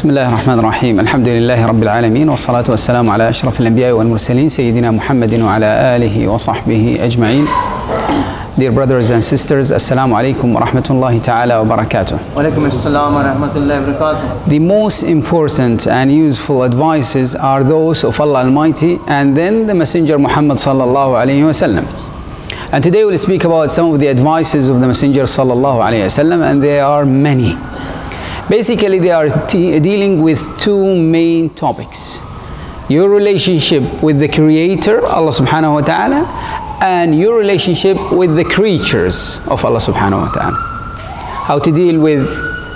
بسم الله الرحمن الرحيم الحمد لله رب العالمين والصلاة والسلام على أشرف الأنبياء والمرسلين سيدنا محمد وعلى آله وصحبه أجمعين Dear brothers and sisters, Assalamu alaikum wa rahmatullahi ta'ala wa barakatuh. وعليكم السلام ورحمة الله وبركاته. The most important and useful advices are those of Allah Almighty and then the Messenger Muhammad sallallahu alayhi wa sallam. And today we'll speak about some of the advices of the Messenger sallallahu alayhi wa sallam and there are many. Basically they are dealing with two main topics. Your relationship with the Creator, Allah subhanahu wa ta'ala, and your relationship with the creatures of Allah subhanahu wa ta'ala. How to deal with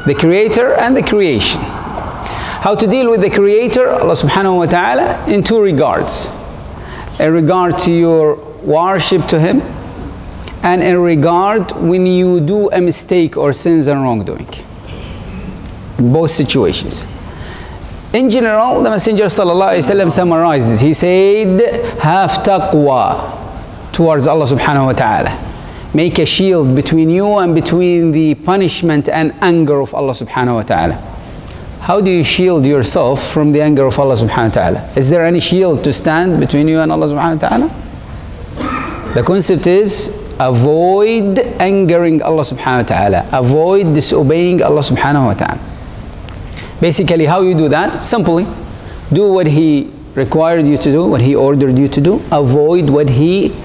the Creator and the creation. How to deal with the Creator, Allah subhanahu wa ta'ala, in two regards. In regard to your worship to Him, and in regard when you do a mistake or sins and wrongdoing. In both situations. In general, the Messenger wasallam summarized it. He said, "Have taqwa towards Allah subhanahu wa ta'ala. Make a shield between you and between the punishment and anger of Allah subhanahu wa ta'ala." How do you shield yourself from the anger of Allah subhanahu wa ta'ala? Is there any shield to stand between you and Allah subhanahu wa ta'ala? The concept is avoid angering Allah subhanahu wa ta'ala. Avoid disobeying Allah subhanahu wa ta'ala. Basically, how you do that? Simply, do what He required you to do, what He ordered you to do. Avoid what He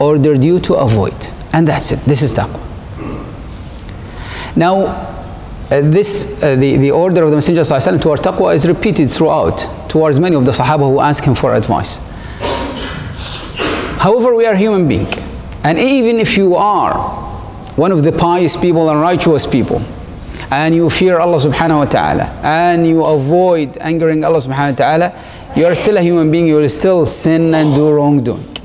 ordered you to avoid. And that's it. This is taqwa. Now, uh, this, uh, the, the order of the Messenger ﷺ toward taqwa is repeated throughout towards many of the Sahaba who ask him for advice. However, we are human beings. And even if you are one of the pious people and righteous people, and you fear Allah subhanahu wa ta'ala, and you avoid angering Allah subhanahu wa ta'ala, you are still a human being, you will still sin and do wrongdoing.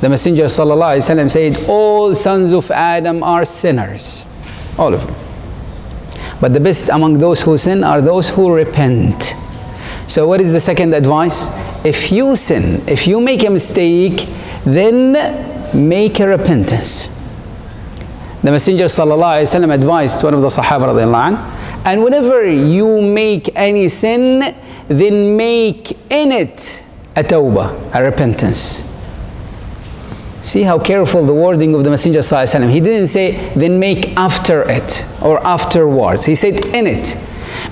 The Messenger sallam said, all sons of Adam are sinners. All of them. But the best among those who sin are those who repent. So what is the second advice? If you sin, if you make a mistake, then make a repentance. The Messenger ﷺ advised one of the Sahaba anh, and whenever you make any sin, then make in it a tawbah, a repentance. See how careful the wording of the Messenger ﷺ. He didn't say, then make after it or afterwards. He said in it.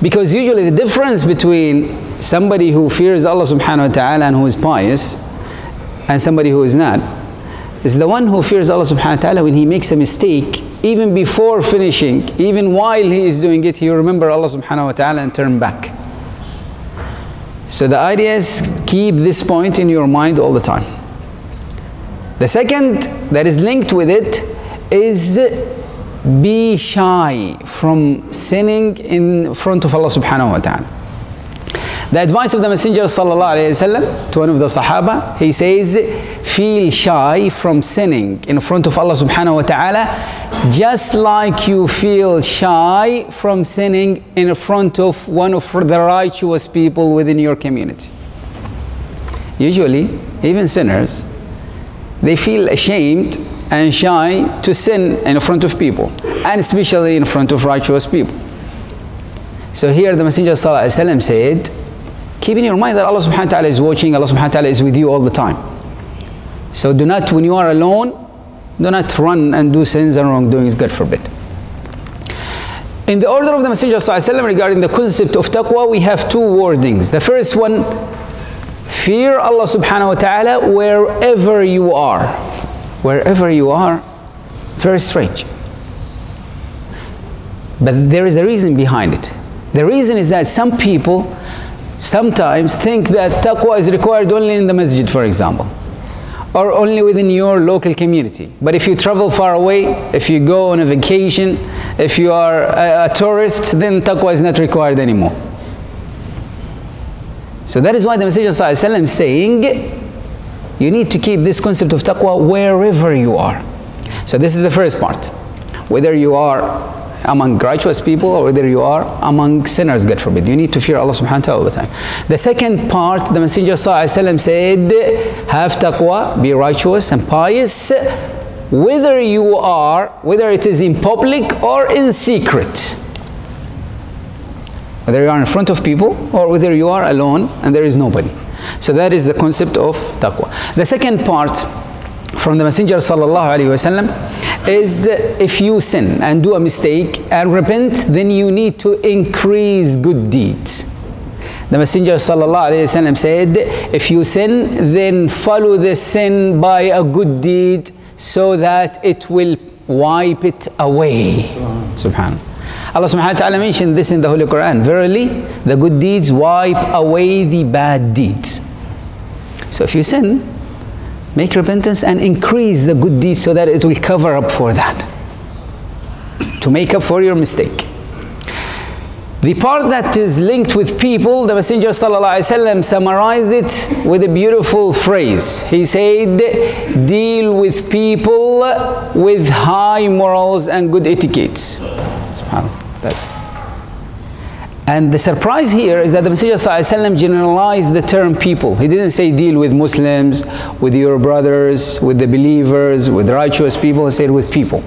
Because usually the difference between somebody who fears Allah subhanahu wa ta'ala and who is pious and somebody who is not is the one who fears Allah subhanahu wa ta'ala when he makes a mistake, even before finishing, even while he is doing it, he will remember Allah subhanahu wa ta'ala and turn back. So the idea is keep this point in your mind all the time. The second that is linked with it is be shy from sinning in front of Allah subhanahu wa ta'ala. The advice of the Messenger وسلم, to one of the Sahaba, he says, feel shy from sinning in front of Allah subhanahu wa ta'ala, just like you feel shy from sinning in front of one of the righteous people within your community. Usually, even sinners, they feel ashamed and shy to sin in front of people, and especially in front of righteous people. So here the Messenger ﷺ said, keep in your mind that Allah subhanahu wa ta'ala is watching, Allah subhanahu wa ta'ala is with you all the time. So do not, when you are alone, do not run and do sins and wrongdoings, God forbid. In the order of the Messenger ﷺ regarding the concept of taqwa, we have two wordings. The first one, fear Allah subhanahu wa ta'ala wherever you are. Wherever you are, very strange. But there is a reason behind it. The reason is that some people sometimes think that taqwa is required only in the masjid, for example, or only within your local community. But if you travel far away, if you go on a vacation, if you are a, a tourist, then taqwa is not required anymore. So that is why the Messenger is saying, you need to keep this concept of taqwa wherever you are. So this is the first part. Whether you are among righteous people or whether you are among sinners, God forbid. You need to fear Allah subhanahu wa ta'ala all the time. The second part, the Messenger ﷺ said, have taqwa, be righteous and pious, whether you are, whether it is in public or in secret. Whether you are in front of people or whether you are alone and there is nobody. So that is the concept of taqwa. The second part from the Messenger wasallam is if you sin and do a mistake and repent, then you need to increase good deeds. The Messenger wasallam said, if you sin, then follow the sin by a good deed so that it will wipe it away. Subhanallah. Allah subhanahu wa ta'ala mentioned this in the Holy Quran. Verily, the good deeds wipe away the bad deeds. So if you sin, make repentance and increase the good deeds so that it will cover up for that. To make up for your mistake. The part that is linked with people, the Messenger ﷺ summarized it with a beautiful phrase. He said, deal with people with high morals and good etiquettes. That's and the surprise here is that the Messenger ﷺ generalized the term people. He didn't say deal with Muslims, with your brothers, with the believers, with righteous people. He said with people.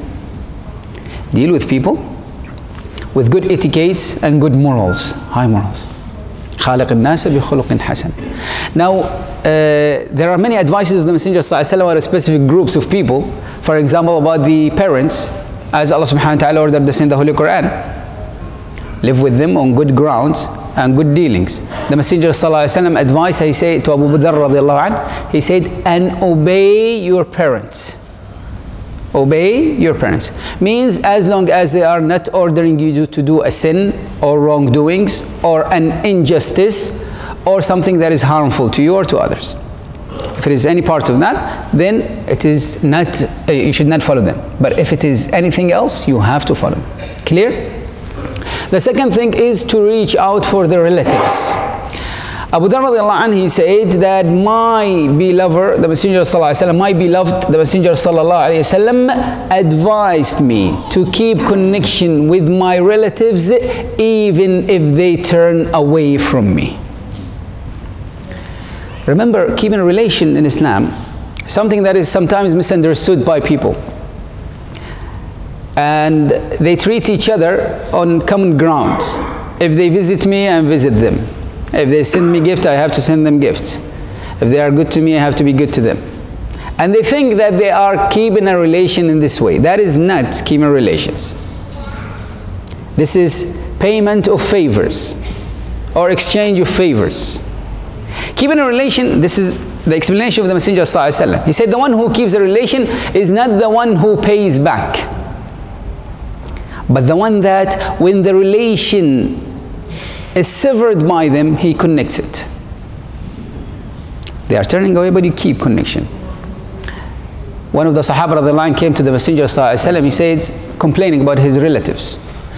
Deal with people with good etiquettes and good morals, high morals. خالق الناس بخلق حسن. Now, uh, there are many advices of the Messenger ﷺ about specific groups of people. For example, about the parents, as Allah subhanahu wa ta'ala ordered us in the Holy Quran live with them on good grounds and good dealings. The Messenger ﷺ advised, he said to Abu Bakr radiallahu anh, he said, and obey your parents. Obey your parents. Means as long as they are not ordering you to do a sin or wrongdoings or an injustice or something that is harmful to you or to others. If it is any part of that, then it is not, uh, you should not follow them. But if it is anything else, you have to follow them. Clear? The second thing is to reach out for the relatives. Abu Dharr he said that my beloved, the Messenger sallallahu my beloved, the Messenger sallallahu advised me to keep connection with my relatives even if they turn away from me. Remember, keeping a relation in Islam, something that is sometimes misunderstood by people and they treat each other on common grounds. If they visit me, I visit them. If they send me gift, I have to send them gifts. If they are good to me, I have to be good to them. And they think that they are keeping a relation in this way. That is not keeping relations. This is payment of favors or exchange of favors. Keeping a relation, this is the explanation of the Messenger of He said the one who keeps a relation is not the one who pays back but the one that when the relation is severed by them, he connects it. They are turning away, but you keep connection. One of the Sahaba of the line came to the Messenger وسلم, he said, complaining about his relatives.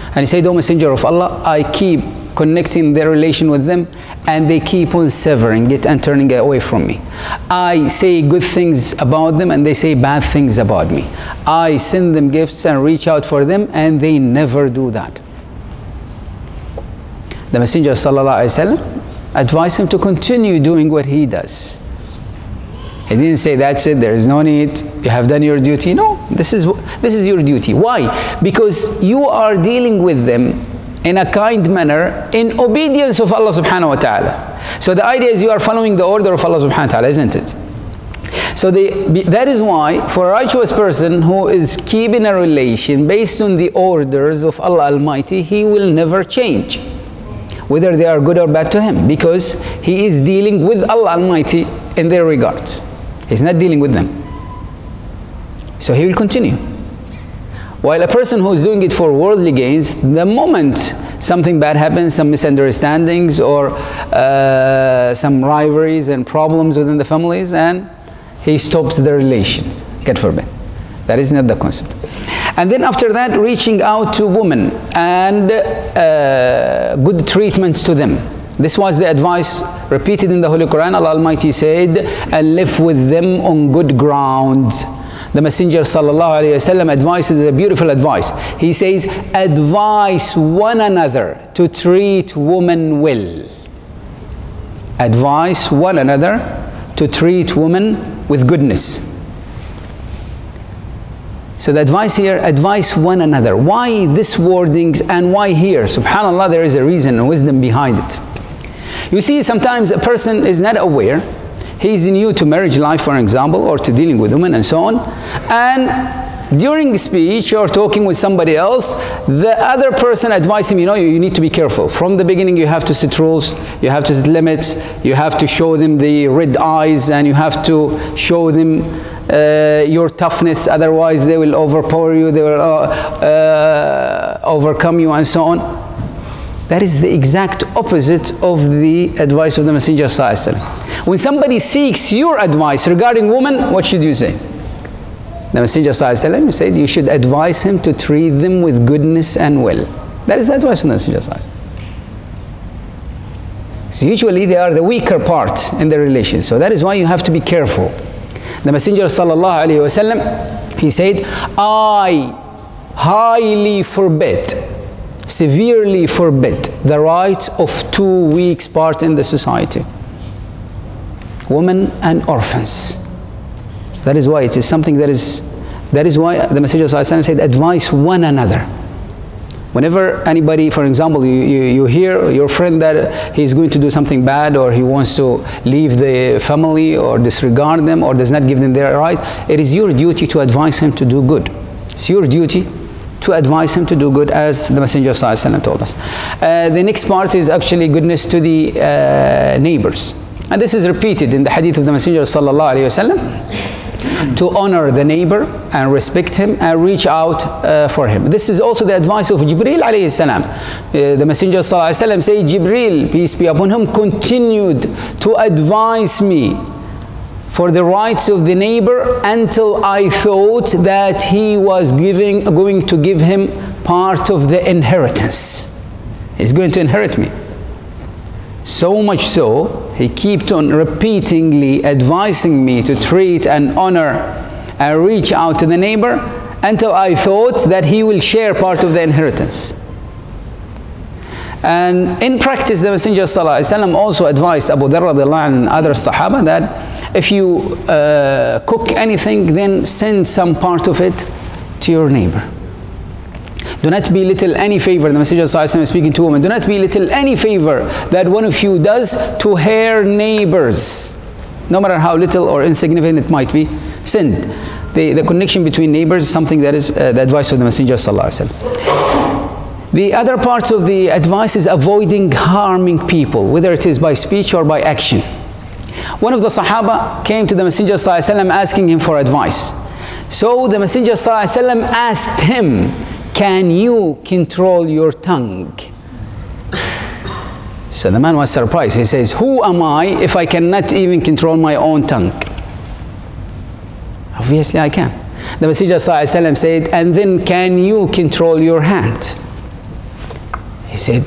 And he said, O Messenger of Allah, I keep connecting their relation with them and they keep on severing it and turning it away from me. I say good things about them and they say bad things about me. I send them gifts and reach out for them and they never do that. The Messenger وسلم, advised him to continue doing what he does. He didn't say, that's it, there is no need, you have done your duty. No, this is, this is your duty. Why? Because you are dealing with them in a kind manner in obedience of Allah subhanahu wa ta'ala. So the idea is you are following the order of Allah subhanahu wa ta'ala, isn't it? So the, that is why for a righteous person who is keeping a relation based on the orders of Allah Almighty, he will never change. Whether they are good or bad to him, because he is dealing with Allah Almighty in their regards. He's not dealing with them. So he will continue. While a person who is doing it for worldly gains, the moment something bad happens, some misunderstandings or uh, some rivalries and problems within the families, and he stops the relations. God forbid. That is not the concept. And then after that, reaching out to women and uh, good treatments to them. This was the advice repeated in the Holy Quran. Allah Almighty said, and live with them on good grounds the Messenger وسلم, advises a beautiful advice. He says, advise one another to treat women well. Advise one another to treat women with goodness. So the advice here, advise one another. Why this wordings and why here? Subhanallah, there is a reason and wisdom behind it. You see, sometimes a person is not aware. He's new to marriage life, for example, or to dealing with women and so on. And during speech or talking with somebody else, the other person advises him, you know, you need to be careful. From the beginning, you have to set rules, you have to set limits, you have to show them the red eyes, and you have to show them uh, your toughness, otherwise they will overpower you, they will uh, uh, overcome you, and so on. That is the exact opposite of the advice of the Messenger When somebody seeks your advice regarding women, what should you say? The Messenger said you should advise him to treat them with goodness and will. That is the advice of the Messenger so usually they are the weaker part in the relation. So that is why you have to be careful. The Messenger wasallam, he said, I highly forbid severely forbid the rights of two weak part in the society women and orphans. So that is why it is something that is that is why the messenger said advise one another. Whenever anybody for example you, you, you hear your friend that he's going to do something bad or he wants to leave the family or disregard them or does not give them their right it is your duty to advise him to do good. It's your duty to advise him to do good as the Messenger of Allah told us. Uh, the next part is actually goodness to the uh, neighbors. And this is repeated in the hadith of the Messenger of to honor the neighbor and respect him and reach out uh, for him. This is also the advice of Jibril. Uh, the Messenger of Allah said, Jibril, peace be upon him, continued to advise me for the rights of the neighbor until I thought that he was giving, going to give him part of the inheritance. He's going to inherit me. So much so, he kept on repeatedly advising me to treat and honor and reach out to the neighbor until I thought that he will share part of the inheritance. And in practice, the Messenger ﷺ also advised Abu Dharr and other Sahaba that if you uh, cook anything, then send some part of it to your neighbor. Do not belittle any favor, the Messenger of is speaking to women, do not belittle any favor that one of you does to her neighbors. No matter how little or insignificant it might be, send. The, the connection between neighbors is something that is uh, the advice of the Messenger of The other part of the advice is avoiding harming people, whether it is by speech or by action. One of the Sahaba came to the Messenger ﷺ asking him for advice. So the Messenger ﷺ asked him, Can you control your tongue? So the man was surprised. He says, Who am I if I cannot even control my own tongue? Obviously, I can. The Messenger ﷺ said, And then can you control your hand? He said,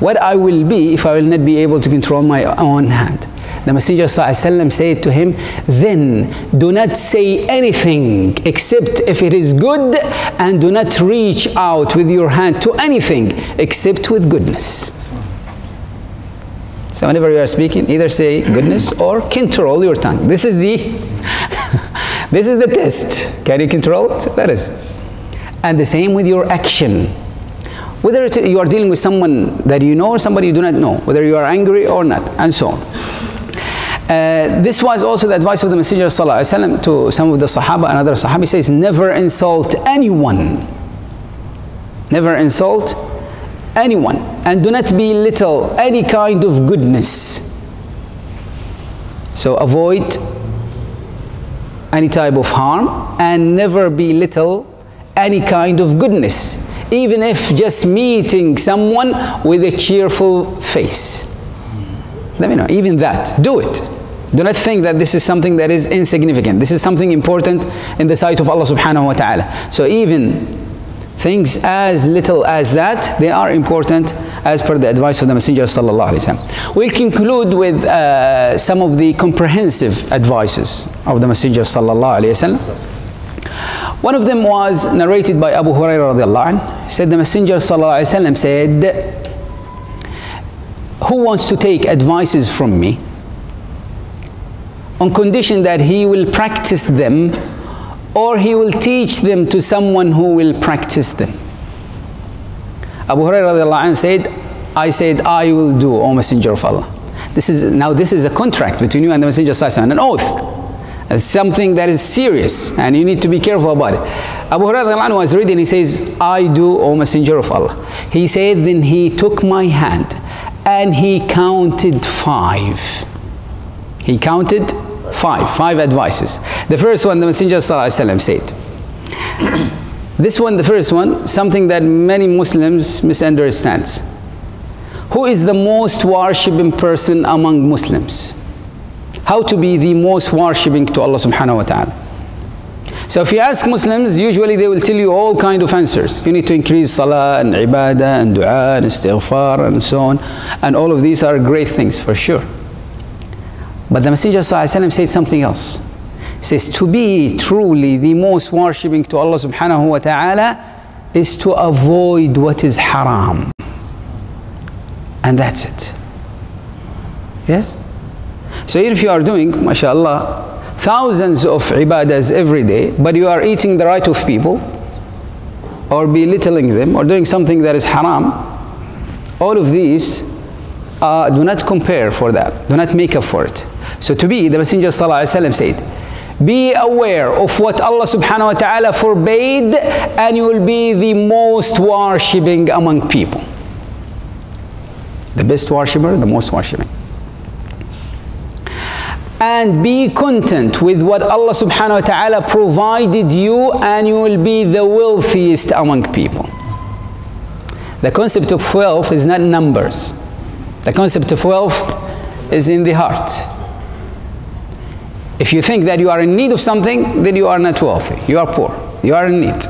what I will be if I will not be able to control my own hand? The Messenger ﷺ said to him, Then do not say anything except if it is good, and do not reach out with your hand to anything except with goodness. So whenever you are speaking, either say goodness or control your tongue. This is the this is the test. Can you control it? That is. And the same with your action. Whether you are dealing with someone that you know or somebody you do not know, whether you are angry or not, and so on. Uh, this was also the advice of the Messenger ﷺ to some of the Sahaba and other Sahaba. He says, never insult anyone. Never insult anyone. And do not belittle any kind of goodness. So avoid any type of harm and never belittle any kind of goodness. Even if just meeting someone with a cheerful face. Let me know, even that, do it. Do not think that this is something that is insignificant. This is something important in the sight of Allah subhanahu wa ta'ala. So even things as little as that, they are important as per the advice of the Messenger sallallahu alaihi wasallam. We'll conclude with uh, some of the comprehensive advices of the Messenger sallallahu alaihi wasallam. One of them was narrated by Abu Hurairah radiallahu anhu. He said the Messenger sallallahu said, who wants to take advices from me? on condition that he will practice them or he will teach them to someone who will practice them. Abu Hurairah said, I said, I will do, O Messenger of Allah. This is now this is a contract between you and the Messenger Allah, an oath. Something that is serious and you need to be careful about it. Abu Hurairah was reading, he says, I do, O Messenger of Allah. He said, then he took my hand and he counted five. He counted five, five advices. The first one, the Messenger of Allah said, this one, the first one, something that many Muslims misunderstands. Who is the most worshipping person among Muslims? How to be the most worshipping to Allah subhanahu wa ta'ala. So if you ask Muslims, usually they will tell you all kind of answers. You need to increase salah and ibadah and dua and istighfar and so on. And all of these are great things for sure. But the Messenger said something else. He says, to be truly the most worshipping to Allah subhanahu wa ta'ala is to avoid what is haram. And that's it. Yes? So if you are doing, mashallah, thousands of ibadahs every day, but you are eating the right of people, or belittling them, or doing something that is haram, all of these uh, do not compare for that, do not make up for it. So to be, the Messenger ﷺ said, be aware of what Allah subhanahu wa ta'ala forbade and you will be the most worshipping among people. The best worshipper, the most worshipping. And be content with what Allah subhanahu wa ta'ala provided you and you will be the wealthiest among people. The concept of wealth is not numbers. The concept of wealth is in the heart. If you think that you are in need of something, then you are not wealthy. You are poor. You are in need.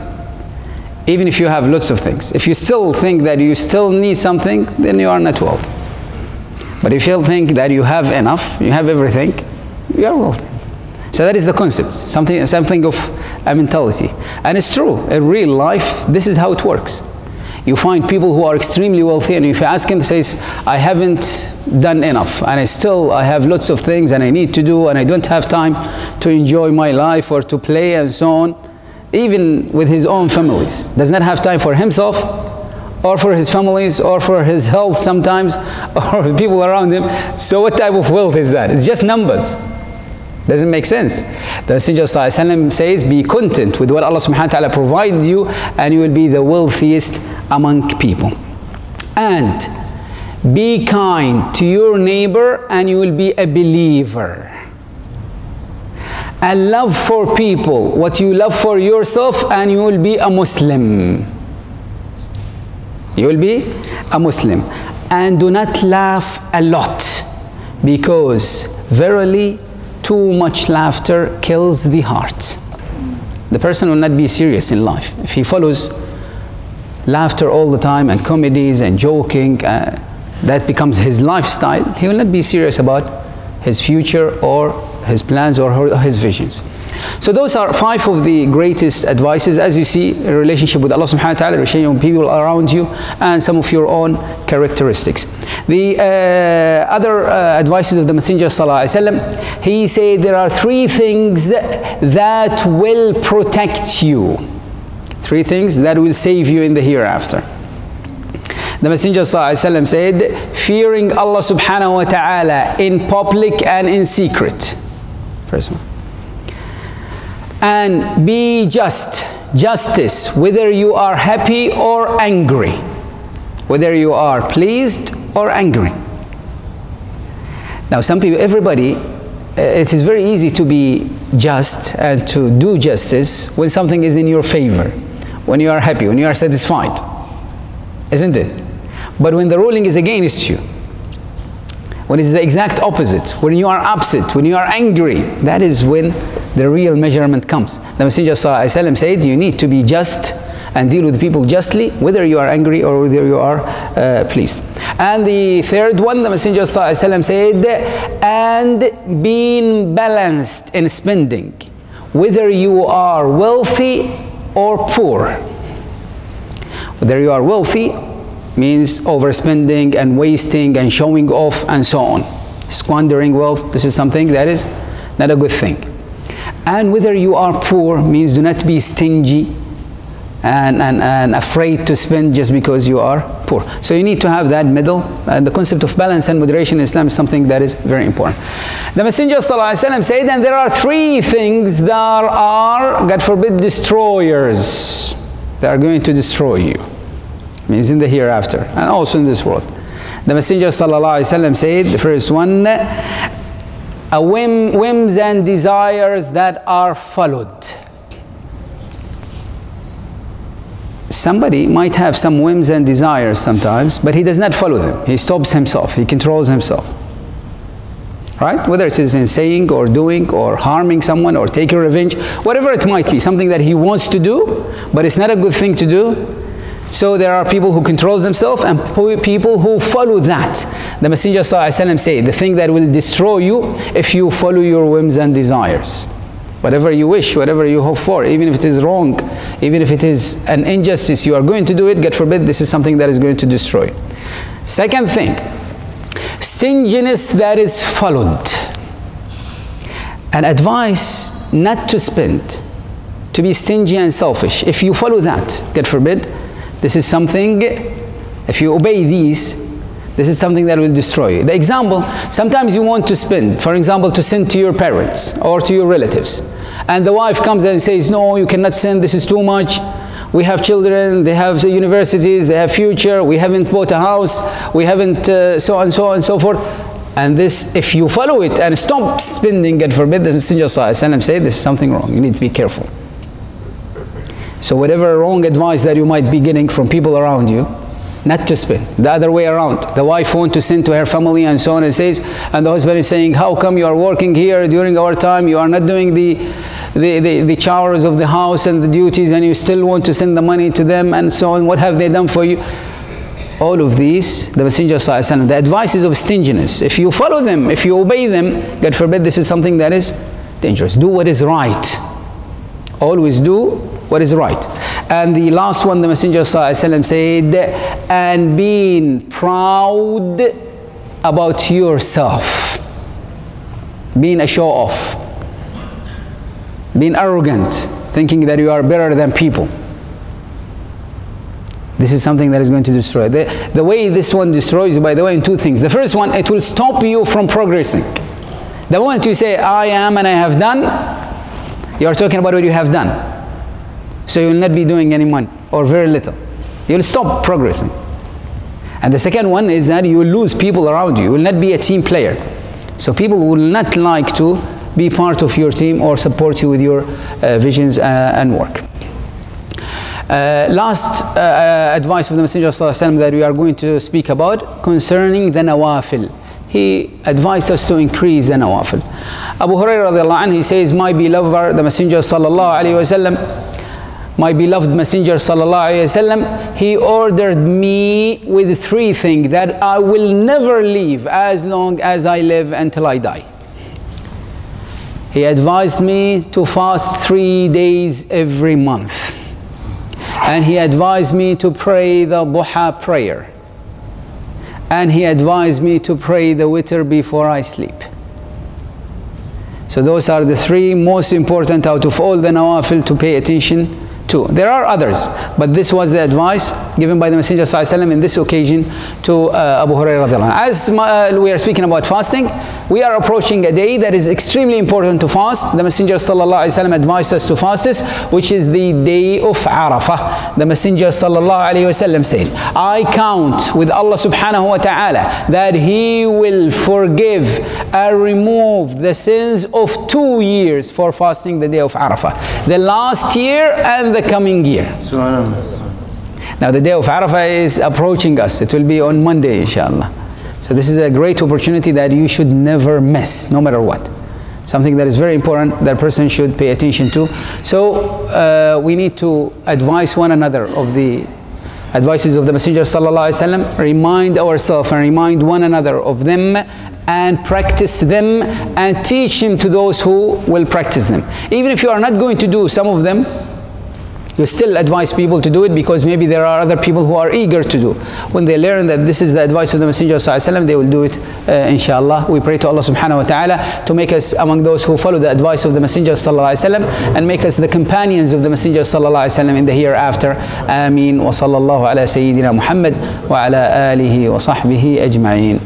Even if you have lots of things. If you still think that you still need something, then you are not wealthy. But if you think that you have enough, you have everything, you are wealthy. So that is the concept, something, something of a mentality. And it's true, in real life, this is how it works. You find people who are extremely wealthy and if you ask him, he says, I haven't done enough and I still, I have lots of things and I need to do and I don't have time to enjoy my life or to play and so on. Even with his own families. Does not have time for himself or for his families or for his health sometimes or people around him. So what type of wealth is that? It's just numbers. Doesn't make sense. The Messenger says, be content with what Allah subhanahu wa ta'ala provided you and you will be the wealthiest among people. And be kind to your neighbor and you will be a believer. And love for people what you love for yourself and you will be a Muslim. You will be a Muslim. And do not laugh a lot because verily too much laughter kills the heart. The person will not be serious in life. If he follows laughter all the time and comedies and joking, uh, that becomes his lifestyle, he will not be serious about his future or his plans or his visions. So those are five of the greatest advices. As you see, a relationship with Allah subhanahu wa ta'ala, relationship with people around you, and some of your own characteristics. The uh, other uh, advices of the Messenger sallallahu he said there are three things that will protect you. Three things that will save you in the hereafter. The Messenger ﷺ said, fearing Allah subhanahu wa ta'ala in public and in secret. First one and be just. Justice, whether you are happy or angry, whether you are pleased or angry. Now, some people, everybody, uh, it is very easy to be just and to do justice when something is in your favor, when you are happy, when you are satisfied, isn't it? But when the ruling is against you, when it's the exact opposite, when you are upset, when you are angry, that is when the real measurement comes. The Messenger ﷺ said, you need to be just and deal with people justly, whether you are angry or whether you are uh, pleased. And the third one, the Messenger ﷺ said, and being balanced in spending, whether you are wealthy or poor. Whether you are wealthy means overspending and wasting and showing off and so on. Squandering wealth, this is something that is not a good thing. And whether you are poor means do not be stingy and, and, and afraid to spend just because you are poor. So you need to have that middle. And the concept of balance and moderation in Islam is something that is very important. The Messenger ﷺ said, and there are three things that are, God forbid, destroyers. They are going to destroy you. Means in the hereafter and also in this world. The Messenger ﷺ said, the first one, a whim, whims and desires that are followed. Somebody might have some whims and desires sometimes, but he does not follow them. He stops himself, he controls himself. Right? Whether it is in saying or doing or harming someone or taking revenge, whatever it might be, something that he wants to do, but it's not a good thing to do, so there are people who control themselves and people who follow that. The Messenger ﷺ said, the thing that will destroy you if you follow your whims and desires. Whatever you wish, whatever you hope for, even if it is wrong, even if it is an injustice, you are going to do it, God forbid, this is something that is going to destroy. Second thing, stinginess that is followed. An advice not to spend, to be stingy and selfish. If you follow that, God forbid, this is something, if you obey these, this is something that will destroy you. The example, sometimes you want to spend, for example, to send to your parents or to your relatives. And the wife comes and says, no, you cannot send, this is too much. We have children, they have universities, they have future, we haven't bought a house, we haven't uh, so and so and so forth. And this, if you follow it and stop spending, God forbid, the Messenger said, this is something wrong. You need to be careful. So whatever wrong advice that you might be getting from people around you, not to spend. The other way around. The wife wants to send to her family and so on and says, and the husband is saying, how come you are working here during our time, you are not doing the, the, the, the chores of the house and the duties and you still want to send the money to them and so on, what have they done for you? All of these, the Messenger ﷺ, the advices of stinginess, if you follow them, if you obey them, God forbid this is something that is dangerous. Do what is right. Always do what is right. And the last one, the Messenger said, and being proud about yourself. Being a show off. Being arrogant, thinking that you are better than people. This is something that is going to destroy. The, the way this one destroys, by the way, in two things. The first one, it will stop you from progressing. The moment you say, I am and I have done, you are talking about what you have done. So you will not be doing any money or very little. You will stop progressing. And the second one is that you will lose people around you. You will not be a team player. So people will not like to be part of your team or support you with your uh, visions uh, and work. Uh, last uh, uh, advice of the Messenger ﷺ that we are going to speak about concerning the nawafil. He advised us to increase the nawafil. Abu Hurairah he says, my beloved, the Messenger sallallahu alayhi wasallam, my beloved messenger sallallahu he ordered me with three things that I will never leave as long as I live until I die. He advised me to fast three days every month. And he advised me to pray the duha prayer. And he advised me to pray the witr before I sleep. So those are the three most important out of all the nawafil to pay attention to. There are others, but this was the advice given by the Messenger ﷺ in this occasion to uh, Abu Hurairah. As uh, we are speaking about fasting, we are approaching a day that is extremely important to fast. The Messenger ﷺ advised us to fast this, which is the day of Arafah. The Messenger ﷺ said, I count with Allah subhanahu wa ta'ala that He will forgive and remove the sins of two years for fasting the day of Arafah. The last year and the coming year. Now the day of Arafah is approaching us. It will be on Monday, inshallah. So this is a great opportunity that you should never miss, no matter what. Something that is very important that person should pay attention to. So uh, we need to advise one another of the advices of the Messenger sallallahu alaihi wasallam. Remind ourselves and remind one another of them and practice them and teach them to those who will practice them. Even if you are not going to do some of them, You still advise people to do it because maybe there are other people who are eager to do. When they learn that this is the advice of the Messenger وسلم, they will do it uh, inshallah. We pray to Allah subhanahu wa ta'ala to make us among those who follow the advice of the Messenger وسلم, and make us the companions of the Messenger وسلم, in the hereafter. Ameen. Wa sallallahu ala Sayyidina Muhammad wa ala alihi wa sahbihi ajma'in.